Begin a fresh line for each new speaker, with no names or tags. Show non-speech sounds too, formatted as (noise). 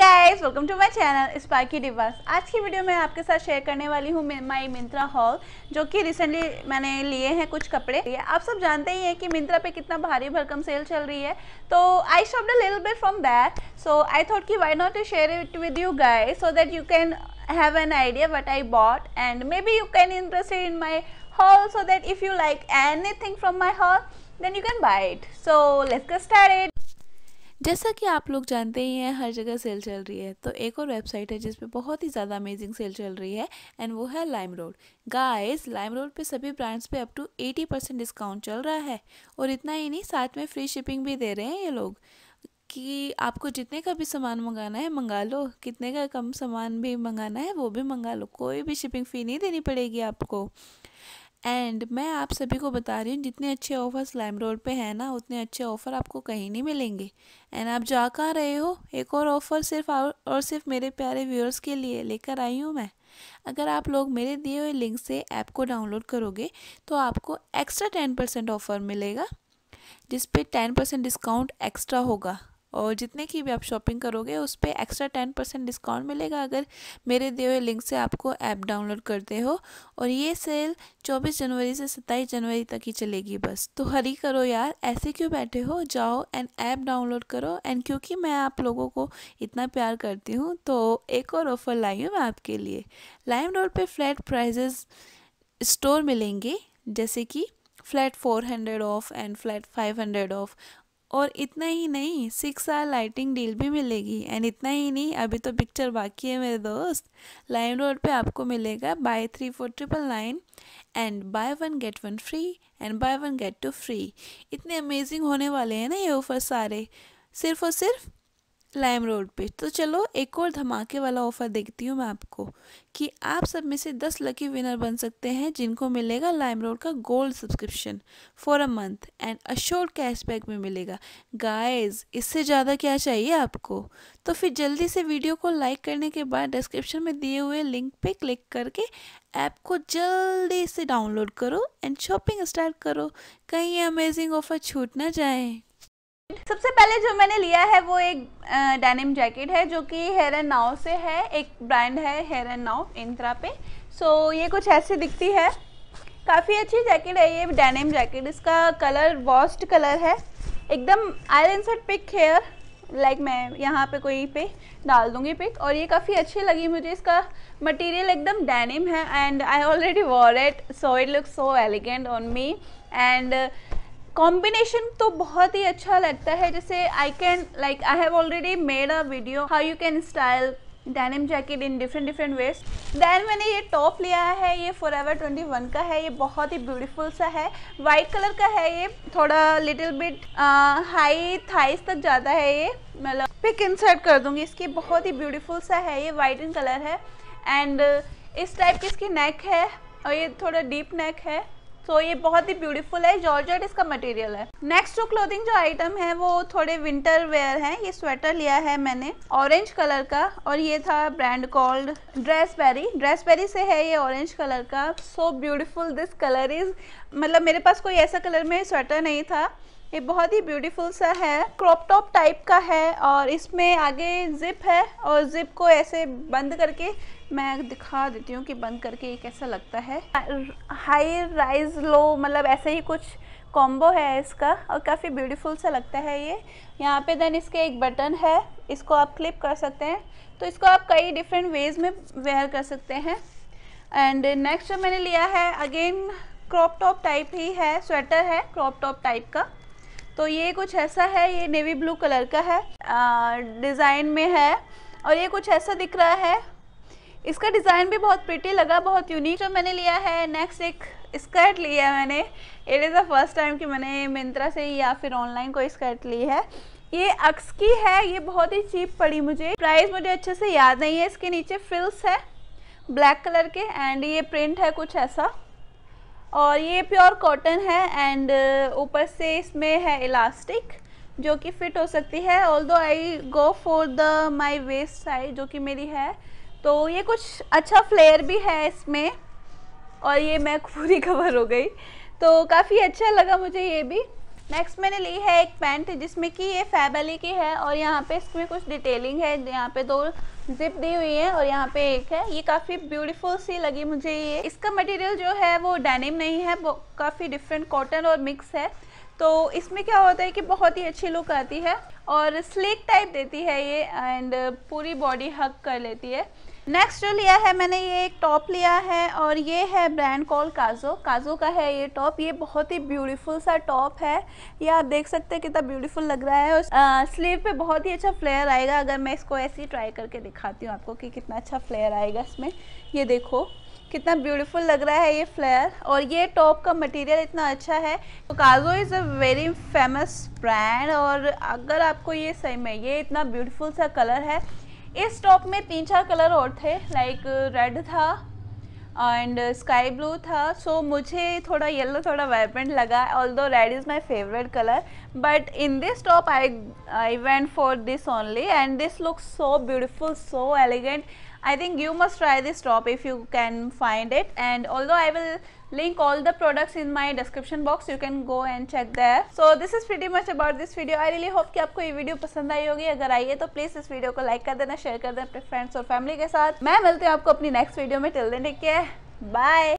Guys welcome to my channel Sparky Divas आज की video में आपके साथ शेयर करने वाली हूँ माई मिंत्रा हॉल जो कि रिसेंटली मैंने लिए हैं कुछ कपड़े आप सब जानते ही हैं कि मिंत्रा पे कितना भारी भरकम सेल चल रही है तो I shop the little bit from that so I thought कि why not to share it with you guys so that you can have an idea what I bought and maybe you can interested in my haul so that if you like anything from my haul, then you can buy it. So, let's get started.
जैसा कि आप लोग जानते ही हैं, हर जगह cell चल रही है। तो एक और वेबसाइट है जिस पे बहुत ही ज़्यादा अमेजिंग सेल चल रही है एंड वो है Lime Road guys Lime Road पर सभी ब्रांड्स पे अप टू 80 परसेंट डिस्काउंट चल रहा है, और इतना ही नहीं, साथ में फ्री शिपिंग भी दे रहे हैं ये लोग। कि आपको जितने का भी सामान मंगाना है, मंगा लो। कितने का कम सामान भी मंगाना है, वो भी मंगा लो। कोई भी शिपिंग फ़ी नहीं देनी पड़ेगी आपको। एंड मैं आप सभी को बता रही हूँ, जितने अच्छे ऑफर्स लाइम रोड पे हैं ना, उतने अच्छे ऑफ़र आपको कहीं नहीं मिलेंगे। एंड आप जा कहाँ रहे हो? एक और ऑफ़र सिर्फ़ और सिर्फ़ मेरे प्यारे व्यूअर्स के लिए लेकर आई हूँ मैं। अगर आप लोग मेरे दिए हुए लिंक से ऐप को डाउनलोड करोगे तो आपको एक्स्ट्रा टेन परसेंट ऑफ़र मिलेगा, जिस पे टेन परसेंट डिस्काउंट एक्स्ट्रा होगा। और जितने की भी आप शॉपिंग करोगे, उस पर एक्स्ट्रा टेन परसेंट डिस्काउंट मिलेगा अगर मेरे दिए हुए लिंक से आपको ऐप डाउनलोड करते हो। और ये सेल 24 जनवरी से 27 जनवरी तक ही चलेगी बस। तो हरी करो यार, ऐसे क्यों बैठे हो? जाओ एंड ऐप डाउनलोड करो। एंड क्योंकि मैं आप लोगों को इतना प्यार करती हूँ तो एक और ऑफ़र लाई हूँ मैं आपके लिए। लाइम रोड पर फ्लैट प्राइजेस स्टोर मिलेंगे, जैसे कि flat four hundred off and flat five hundred off और इतना ही नहीं सिक्स आर लाइटिंग डील भी मिलेगी। एंड इतना ही नहीं, अभी तो पिक्चर बाकी है मेरे दोस्त। लाइन रोड पे आपको मिलेगा buy three for triple nine and buy one get one free and buy one get two free इतने अमेजिंग होने वाले हैं ना ये ऑफ़र सारे। सिर्फ़ और सिर्फ़ लाइम रोड पे। तो चलो, एक और धमाके वाला ऑफ़र देखती हूँ मैं आपको, कि आप सब में से दस लकी विनर बन सकते हैं, जिनको मिलेगा लाइम रोड का gold subscription for a month and assured cashback में मिलेगा। गाइस इससे ज़्यादा क्या चाहिए आपको? तो फिर जल्दी से वीडियो को लाइक करने के बाद डिस्क्रिप्शन में दिए हुए लिंक पे क्लिक करके ऐप को जल्दी से डाउनलोड करो एंड शॉपिंग स्टार्ट करो। कहीं अमेजिंग ऑफ़र छूट ना जाए।
सबसे पहले जो मैंने लिया है वो एक डेनिम जैकेट है जो कि हेयर एंड नाव से है। एक ब्रांड है हेयर एंड नाव इंत्रा पे। सो so, ये कुछ ऐसी दिखती है। काफ़ी अच्छी जैकेट है ये डेनिम जैकेट इसका कलर वॉस्ट कलर है। एकदम iron set pick hair like मैं यहाँ पे कोई पे डाल दूँगी पिक और ये काफ़ी अच्छी लगी मुझे। इसका मटेरियल एकदम डेनिम है। And I already wore it so it look so elegant on me and combination तो बहुत ही अच्छा लगता है। जैसे I can like I have already made a video how you can style denim jacket in different different ways then मैंने ये top लिया है, ये फॉर एवर ट्वेंटी वन का है, ये बहुत ही ब्यूटीफुल सा है। वाइट कलर का है ये, थोड़ा लिटिल बिट हाई थाइस तक जाता है ये मतलब पिक इंसर्ट कर दूँगी इसकी, बहुत ही ब्यूटीफुल सा है ये वाइट इन कलर है। एंड इस टाइप की इसकी नेक है, और ये थोड़ा डीप नेक है। सो so, ये बहुत ही ब्यूटीफुल है. जॉर्जेट इसका मटेरियल है. नेक्स्ट जो क्लोथिंग जो आइटम है वो थोड़े विंटर वेयर है. ये स्वेटर लिया है मैंने. ऑरेंज कलर का. और ये था brand called dress peri dress peri से है ये ऑरेंज कलर का. So beautiful this colour is मतलब मेरे पास कोई ऐसा कलर में स्वेटर नहीं था. ये बहुत ही ब्यूटीफुल सा है। क्रॉप टॉप टाइप का है और इसमें आगे जिप है और जिप को ऐसे बंद करके मैं दिखा देती हूँ कि बंद करके ये कैसा लगता है। हाई राइज लो मतलब ऐसे ही कुछ कॉम्बो है इसका और काफ़ी ब्यूटीफुल सा लगता है ये। यहाँ पे देन इसके एक बटन है, इसको आप क्लिप कर सकते हैं। तो इसको आप कई डिफरेंट वेज में वेयर कर सकते हैं। एंड नेक्स्ट जो मैंने लिया है अगेन क्रॉप टॉप टाइप ही है स्वेटर है क्रॉप टॉप टाइप का। तो ये कुछ ऐसा है, ये नेवी ब्लू कलर का है डिज़ाइन में है और ये कुछ ऐसा दिख रहा है। इसका डिज़ाइन भी बहुत प्रिटी लगा, बहुत यूनिक जो मैंने लिया है नेक्स्ट एक स्कर्ट लिया है मैंने। It is the first time कि मैंने मिंत्रा से या फिर ऑनलाइन कोई स्कर्ट ली है। ये अक्स की है, ये बहुत ही चीप पड़ी मुझे। प्राइस मुझे अच्छे से याद नहीं है, इसके नीचे फ्रिल्स है ब्लैक कलर के एंड ये प्रिंट है कुछ ऐसा। और ये प्योर कॉटन है एंड ऊपर से इसमें है इलास्टिक जो कि फिट हो सकती है। Although I go for the my Westside जो कि मेरी है तो ये कुछ अच्छा फ्लेयर भी है इसमें, और ये मैं (laughs) पूरी कवर हो गई। तो काफ़ी अच्छा लगा मुझे ये भी। नेक्स्ट मैंने ली है एक पैंट जिसमें कि ये फैबली की है और यहाँ पे इसमें कुछ डिटेलिंग है। यहाँ पे दो जिप दी हुई है और यहाँ पे एक है। ये काफ़ी ब्यूटीफुल सी लगी मुझे ये। इसका मटेरियल जो है वो डेनिम नहीं है काफ़ी डिफरेंट कॉटन और मिक्स है। तो इसमें क्या होता है कि बहुत ही अच्छी लुक आती है और स्लिक टाइप देती है ये एंड पूरी बॉडी हक कर लेती है। नेक्स्ट जो लिया है, मैंने ये एक टॉप लिया है और ये है ब्रांड कॉल काजो काजो का है ये टॉप ये बहुत ही ब्यूटीफुल सा टॉप है. ये आप देख सकते हैं कितना ब्यूटीफुल लग रहा है. और स्लीव पे बहुत ही अच्छा फ्लेयर आएगा. अगर मैं इसको ऐसे ही ट्राई करके दिखाती हूँ आपको कि कितना अच्छा फ्लेयर आएगा इसमें. ये देखो, कितना ब्यूटीफुल लग रहा है ये फ्लेयर और ये टॉप का मटेरियल इतना अच्छा है. तो Kazo is a very famous brand और अगर आपको ये सही में, ये इतना ब्यूटीफुल सा कलर है इस टॉप में तीन चार कलर और थे लाइक रेड था एंड स्काई ब्लू था। सो so, मुझे थोड़ा येलो थोड़ा वाइब्रेंट लगा although red is my favourite colour but in this top I I went for this only and this look so beautiful so elegant I think you must try this top if you can find it and although I will link all the products in my description box you can go and check there so this is pretty much about this video I really hope कि आपको ये video पसंद आई होगी अगर आई है तो please इस video को लाइक कर देना शेयर कर देना अपने फ्रेंड्स और फैमिली के साथ मैं मिलती हूँ आपको अपनी नेक्स्ट वीडियो में टिल take care बाय